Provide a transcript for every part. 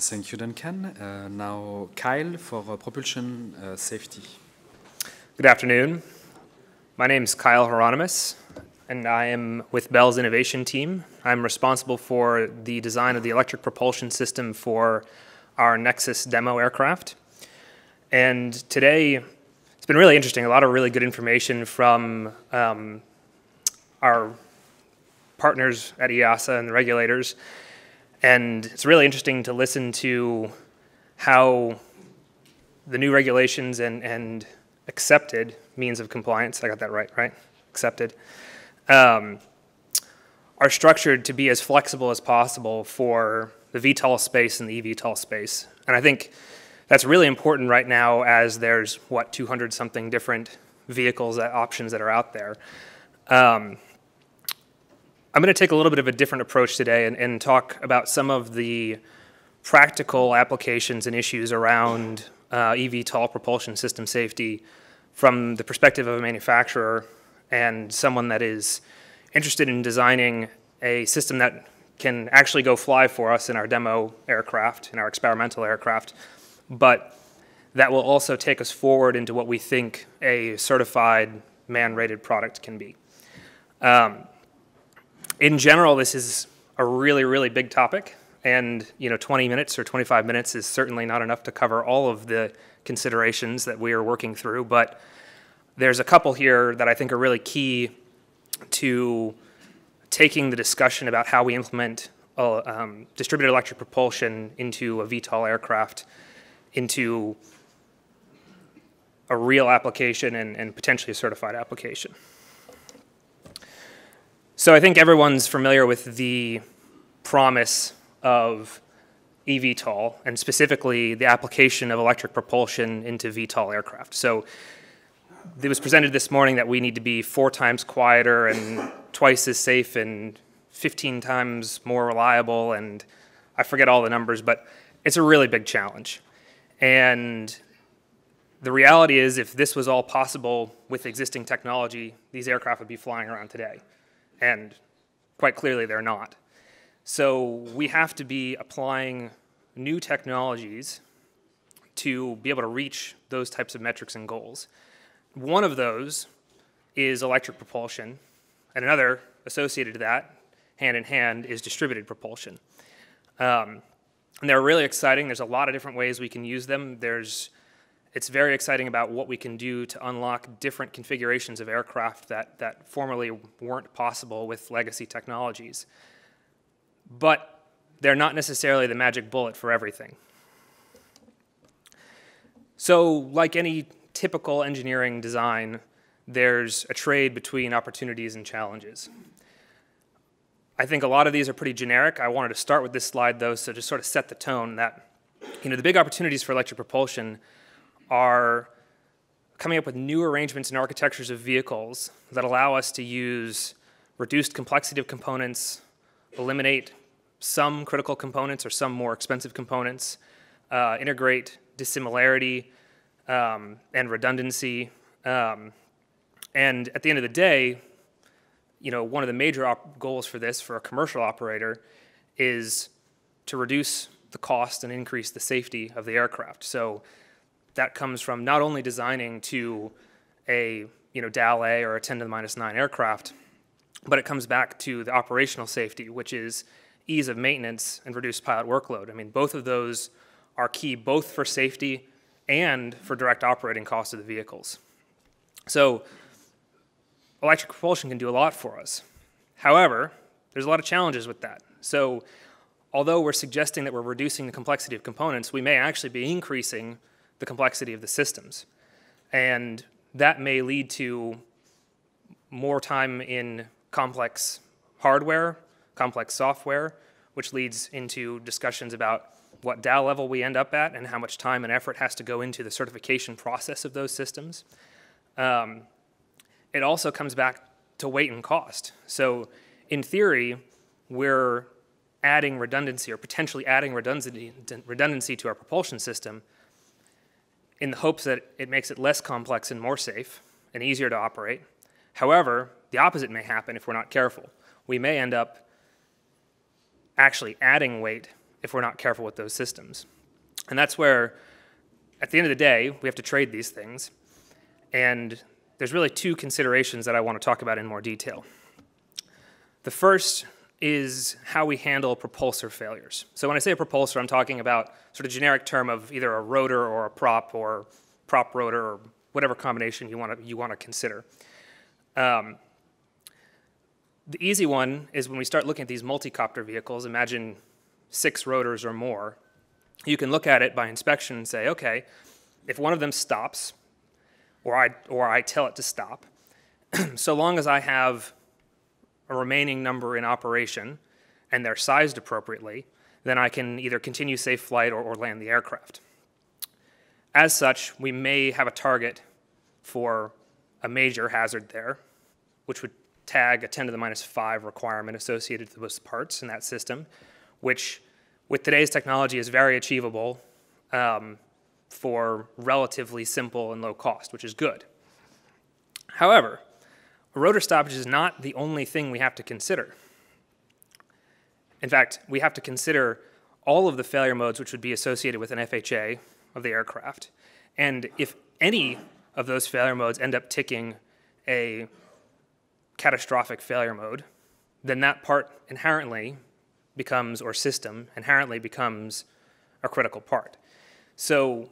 Thank you, Duncan. Uh, now, Kyle for uh, propulsion uh, safety. Good afternoon. My name is Kyle Heironimus, and I am with Bell's innovation team. I'm responsible for the design of the electric propulsion system for our Nexus demo aircraft. And today, it's been really interesting, a lot of really good information from um, our partners at EASA and the regulators. And it's really interesting to listen to how the new regulations and, and accepted means of compliance, I got that right, right? Accepted, um, are structured to be as flexible as possible for the VTOL space and the eVTOL space. And I think that's really important right now as there's, what, 200 something different vehicles, that, options that are out there. Um, I'm going to take a little bit of a different approach today and, and talk about some of the practical applications and issues around uh, eVTOL propulsion system safety from the perspective of a manufacturer and someone that is interested in designing a system that can actually go fly for us in our demo aircraft, in our experimental aircraft, but that will also take us forward into what we think a certified man-rated product can be. Um, in general, this is a really, really big topic, and you know, 20 minutes or 25 minutes is certainly not enough to cover all of the considerations that we are working through, but there's a couple here that I think are really key to taking the discussion about how we implement uh, um, distributed electric propulsion into a VTOL aircraft into a real application and, and potentially a certified application. So I think everyone's familiar with the promise of eVTOL, and specifically the application of electric propulsion into VTOL aircraft. So it was presented this morning that we need to be four times quieter and twice as safe and 15 times more reliable, and I forget all the numbers, but it's a really big challenge. And the reality is, if this was all possible with existing technology, these aircraft would be flying around today. And quite clearly, they're not. So we have to be applying new technologies to be able to reach those types of metrics and goals. One of those is electric propulsion, and another associated to that, hand in hand, is distributed propulsion. Um, and they're really exciting. There's a lot of different ways we can use them. There's, it's very exciting about what we can do to unlock different configurations of aircraft that, that formerly weren't possible with legacy technologies but they're not necessarily the magic bullet for everything. So, like any typical engineering design, there's a trade between opportunities and challenges. I think a lot of these are pretty generic. I wanted to start with this slide though, so just sort of set the tone that you know the big opportunities for electric propulsion are coming up with new arrangements and architectures of vehicles that allow us to use reduced complexity of components, eliminate some critical components or some more expensive components, uh, integrate dissimilarity um, and redundancy. Um, and at the end of the day, you know, one of the major goals for this for a commercial operator is to reduce the cost and increase the safety of the aircraft. So that comes from not only designing to a you know DAL A or a 10 to the minus 9 aircraft, but it comes back to the operational safety, which is ease of maintenance and reduced pilot workload. I mean, both of those are key both for safety and for direct operating costs of the vehicles. So electric propulsion can do a lot for us. However, there's a lot of challenges with that. So although we're suggesting that we're reducing the complexity of components, we may actually be increasing the complexity of the systems. And that may lead to more time in complex hardware complex software, which leads into discussions about what DAL level we end up at and how much time and effort has to go into the certification process of those systems. Um, it also comes back to weight and cost. So in theory, we're adding redundancy or potentially adding redundancy, redundancy to our propulsion system in the hopes that it makes it less complex and more safe and easier to operate. However, the opposite may happen if we're not careful. We may end up actually adding weight if we're not careful with those systems. And that's where, at the end of the day, we have to trade these things. And there's really two considerations that I want to talk about in more detail. The first is how we handle propulsor failures. So when I say a propulsor, I'm talking about sort of generic term of either a rotor or a prop or prop rotor or whatever combination you want to you want to consider. Um, the easy one is when we start looking at these multi-copter vehicles. Imagine six rotors or more. You can look at it by inspection and say, okay, if one of them stops, or I or I tell it to stop, so long as I have a remaining number in operation and they're sized appropriately, then I can either continue safe flight or, or land the aircraft. As such, we may have a target for a major hazard there, which would tag a 10 to the minus 5 requirement associated with those parts in that system, which with today's technology is very achievable um, for relatively simple and low cost, which is good. However, a rotor stoppage is not the only thing we have to consider. In fact, we have to consider all of the failure modes which would be associated with an FHA of the aircraft. And if any of those failure modes end up ticking a catastrophic failure mode, then that part inherently becomes, or system inherently becomes, a critical part. So,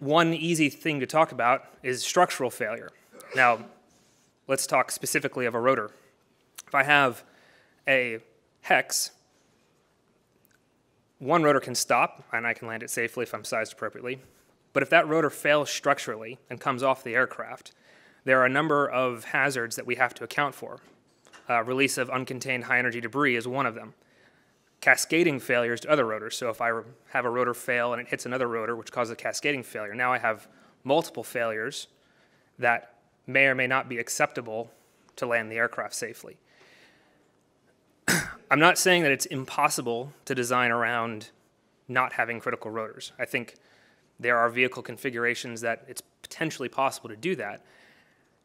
one easy thing to talk about is structural failure. Now, let's talk specifically of a rotor. If I have a hex, one rotor can stop and I can land it safely if I'm sized appropriately. But if that rotor fails structurally and comes off the aircraft, there are a number of hazards that we have to account for. Uh, release of uncontained high energy debris is one of them. Cascading failures to other rotors. So if I have a rotor fail and it hits another rotor, which causes a cascading failure, now I have multiple failures that may or may not be acceptable to land the aircraft safely. I'm not saying that it's impossible to design around not having critical rotors. I think there are vehicle configurations that it's potentially possible to do that.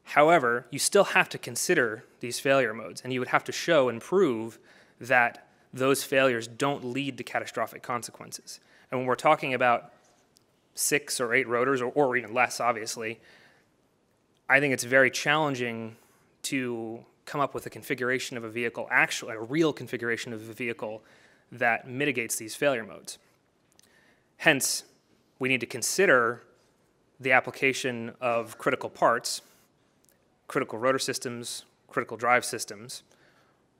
However, you still have to consider these failure modes, and you would have to show and prove that those failures don't lead to catastrophic consequences. And when we're talking about six or eight rotors, or, or even less, obviously, I think it's very challenging to come up with a configuration of a vehicle, actually a real configuration of a vehicle that mitigates these failure modes. Hence, we need to consider the application of critical parts, critical rotor systems, critical drive systems,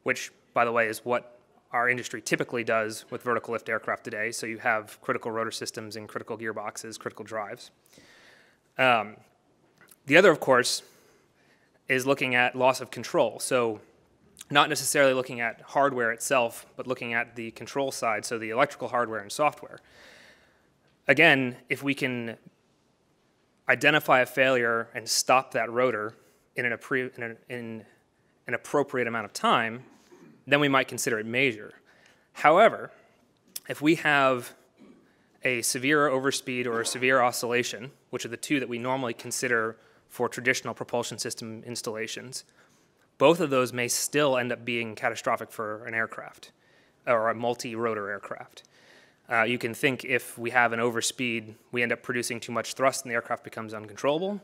which, by the way, is what our industry typically does with vertical lift aircraft today. So you have critical rotor systems and critical gearboxes, critical drives. Um, the other, of course, is looking at loss of control. So, not necessarily looking at hardware itself, but looking at the control side, so the electrical hardware and software. Again, if we can identify a failure and stop that rotor in an, in, an, in an appropriate amount of time, then we might consider it major. However, if we have a severe overspeed or a severe oscillation, which are the two that we normally consider for traditional propulsion system installations, both of those may still end up being catastrophic for an aircraft or a multi-rotor aircraft. Uh, you can think if we have an overspeed, we end up producing too much thrust and the aircraft becomes uncontrollable.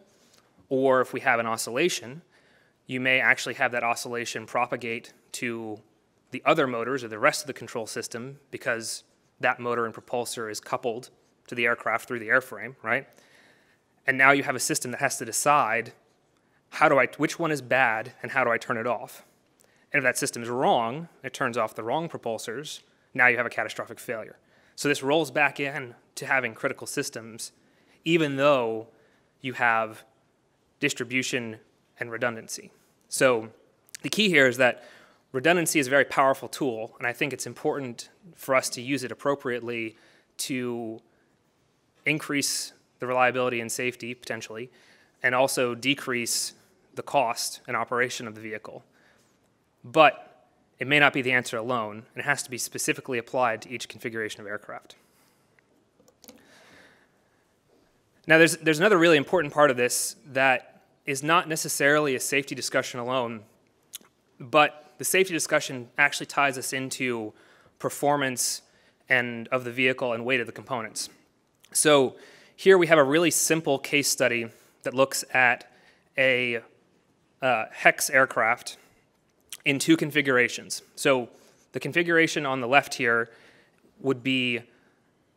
Or if we have an oscillation, you may actually have that oscillation propagate to the other motors or the rest of the control system because that motor and propulsor is coupled to the aircraft through the airframe, right? And now you have a system that has to decide how do I, which one is bad and how do I turn it off? And if that system is wrong, it turns off the wrong propulsors, now you have a catastrophic failure. So this rolls back in to having critical systems, even though you have distribution and redundancy. So the key here is that redundancy is a very powerful tool, and I think it's important for us to use it appropriately to increase the reliability and safety potentially, and also decrease the cost and operation of the vehicle. But it may not be the answer alone, and it has to be specifically applied to each configuration of aircraft. Now, there's, there's another really important part of this that is not necessarily a safety discussion alone, but the safety discussion actually ties us into performance and of the vehicle and weight of the components. So here we have a really simple case study that looks at a uh, hex aircraft in two configurations. So the configuration on the left here would be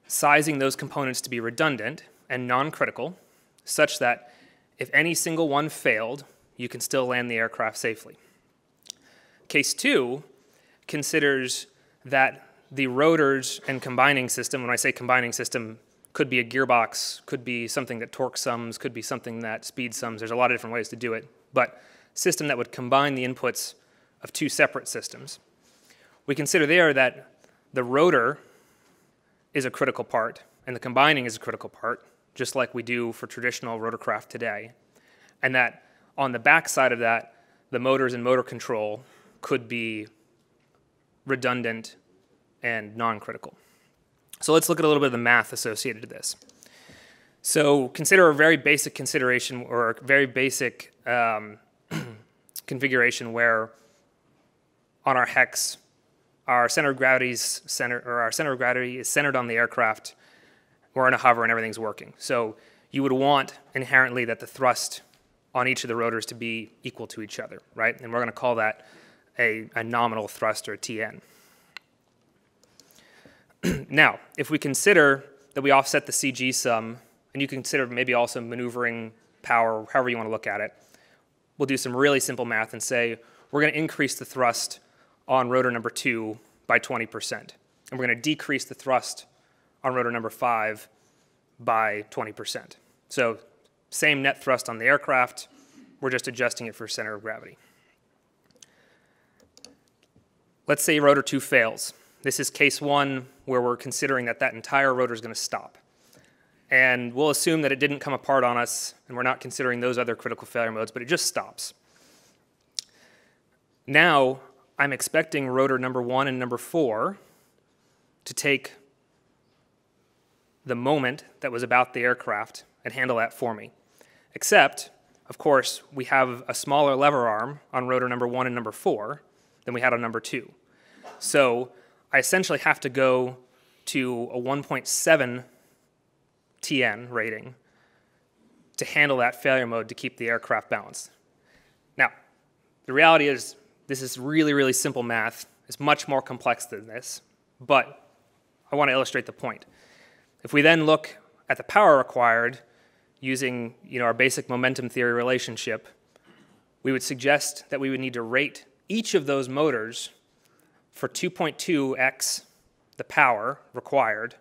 sizing those components to be redundant and non-critical, such that if any single one failed, you can still land the aircraft safely. Case two considers that the rotors and combining system, when I say combining system, could be a gearbox, could be something that torque sums, could be something that speed sums. There's a lot of different ways to do it. But system that would combine the inputs of two separate systems. We consider there that the rotor is a critical part and the combining is a critical part, just like we do for traditional rotorcraft today. And that on the back side of that, the motors and motor control could be redundant and non-critical. So let's look at a little bit of the math associated to this. So consider a very basic consideration or a very basic um, configuration where on our hex, our center of gravity's center or our center of gravity is centered on the aircraft. We're in a hover and everything's working. So you would want inherently that the thrust on each of the rotors to be equal to each other, right? And we're going to call that a, a nominal thrust or TN. now, if we consider that we offset the CG sum, and you consider maybe also maneuvering power, however you want to look at it, we'll do some really simple math and say we're going to increase the thrust on rotor number two by 20%. And we're going to decrease the thrust on rotor number five by 20%. So same net thrust on the aircraft, we're just adjusting it for center of gravity. Let's say rotor two fails. This is case one where we're considering that that entire rotor is going to stop. And we'll assume that it didn't come apart on us, and we're not considering those other critical failure modes, but it just stops. Now, I'm expecting rotor number one and number four to take the moment that was about the aircraft and handle that for me. Except, of course, we have a smaller lever arm on rotor number one and number four than we had on number two. So I essentially have to go to a 1.7 TN rating to handle that failure mode to keep the aircraft balanced. Now, the reality is this is really, really simple math. It's much more complex than this, but I want to illustrate the point. If we then look at the power required, using you know, our basic momentum theory relationship, we would suggest that we would need to rate each of those motors for 2.2x the power required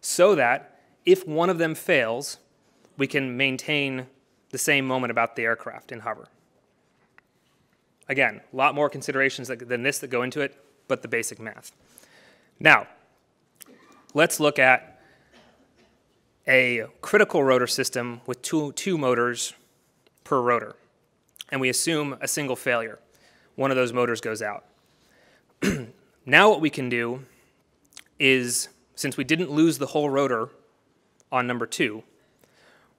so that if one of them fails, we can maintain the same moment about the aircraft in hover. Again, a lot more considerations than this that go into it, but the basic math. Now, let's look at a critical rotor system with two, two motors per rotor. And we assume a single failure. One of those motors goes out. now what we can do is, since we didn't lose the whole rotor on number two,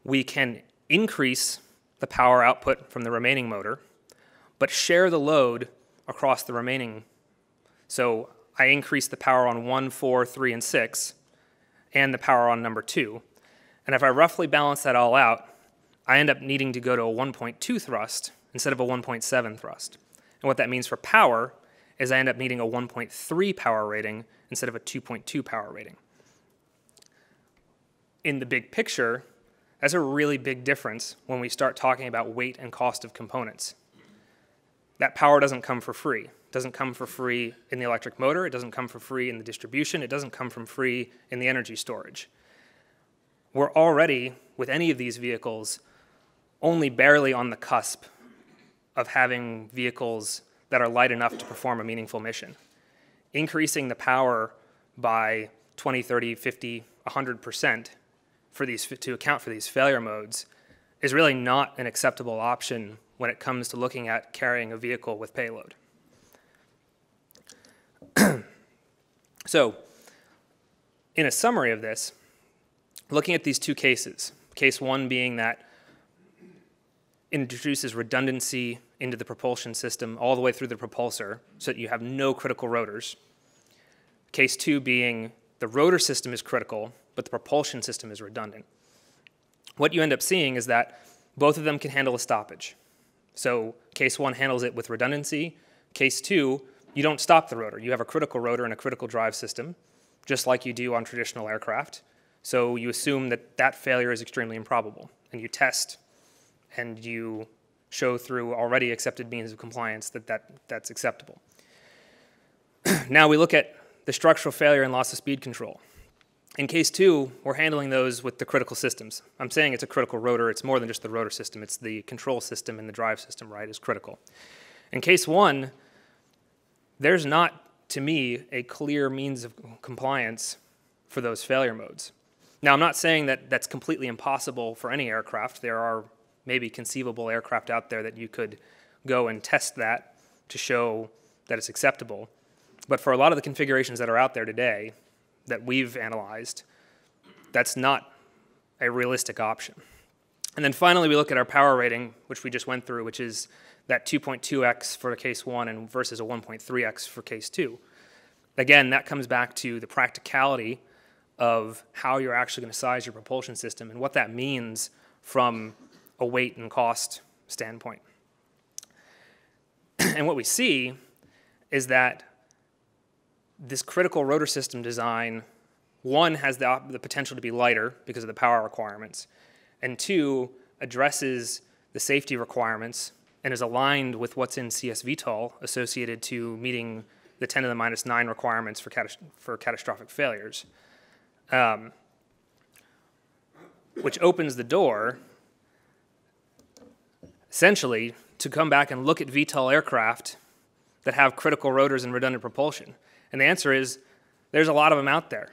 we can increase the power output from the remaining motor, but share the load across the remaining. So I increase the power on one, four, three, and six, and the power on number two. And if I roughly balance that all out, I end up needing to go to a 1.2 thrust instead of a 1.7 thrust. And what that means for power is I end up needing a 1.3 power rating instead of a 2.2 power rating. In the big picture, that's a really big difference when we start talking about weight and cost of components. That power doesn't come for free. It doesn't come for free in the electric motor, it doesn't come for free in the distribution, it doesn't come from free in the energy storage we're already, with any of these vehicles, only barely on the cusp of having vehicles that are light enough to perform a meaningful mission. Increasing the power by 20, 30, 50, 100% for these, to account for these failure modes is really not an acceptable option when it comes to looking at carrying a vehicle with payload. so, in a summary of this, looking at these two cases, case one being that introduces redundancy into the propulsion system all the way through the propulsor so that you have no critical rotors. Case two being the rotor system is critical, but the propulsion system is redundant. What you end up seeing is that both of them can handle a stoppage. So case one handles it with redundancy. Case two, you don't stop the rotor. You have a critical rotor and a critical drive system, just like you do on traditional aircraft. So you assume that that failure is extremely improbable, and you test and you show through already accepted means of compliance that, that that's acceptable. now we look at the structural failure and loss of speed control. In case two, we're handling those with the critical systems. I'm saying it's a critical rotor. It's more than just the rotor system. It's the control system and the drive system, right, is critical. In case one, there's not, to me, a clear means of compliance for those failure modes. Now, I'm not saying that that's completely impossible for any aircraft. There are maybe conceivable aircraft out there that you could go and test that to show that it's acceptable. But for a lot of the configurations that are out there today that we've analyzed, that's not a realistic option. And then finally, we look at our power rating, which we just went through, which is that 2.2x for case one and versus a 1.3x for case two. Again, that comes back to the practicality of how you're actually going to size your propulsion system and what that means from a weight and cost standpoint. and what we see is that this critical rotor system design, one, has the, the potential to be lighter because of the power requirements, and two, addresses the safety requirements and is aligned with what's in CS VTOL associated to meeting the 10 to the minus 9 requirements for, catas for catastrophic failures, um, which opens the door essentially to come back and look at VTOL aircraft that have critical rotors and redundant propulsion. And the answer is there's a lot of them out there.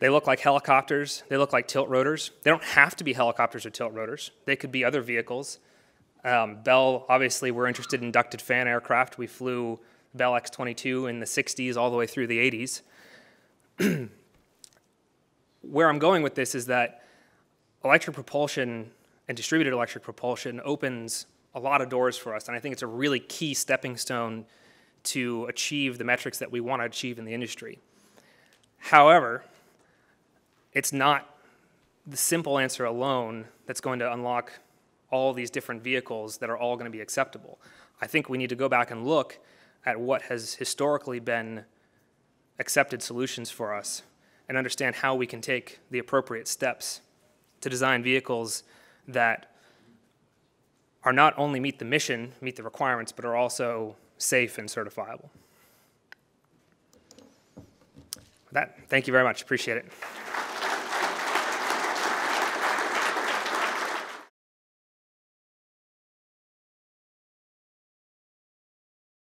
They look like helicopters, they look like tilt rotors. They don't have to be helicopters or tilt rotors, they could be other vehicles. Um, Bell, obviously, we're interested in ducted fan aircraft. We flew Bell X 22 in the 60s all the way through the 80s. Where I'm going with this is that electric propulsion and distributed electric propulsion opens a lot of doors for us, and I think it's a really key stepping stone to achieve the metrics that we want to achieve in the industry. However, it's not the simple answer alone that's going to unlock all these different vehicles that are all going to be acceptable. I think we need to go back and look at what has historically been accepted solutions for us and understand how we can take the appropriate steps to design vehicles that are not only meet the mission, meet the requirements, but are also safe and certifiable. With that, thank you very much. Appreciate it.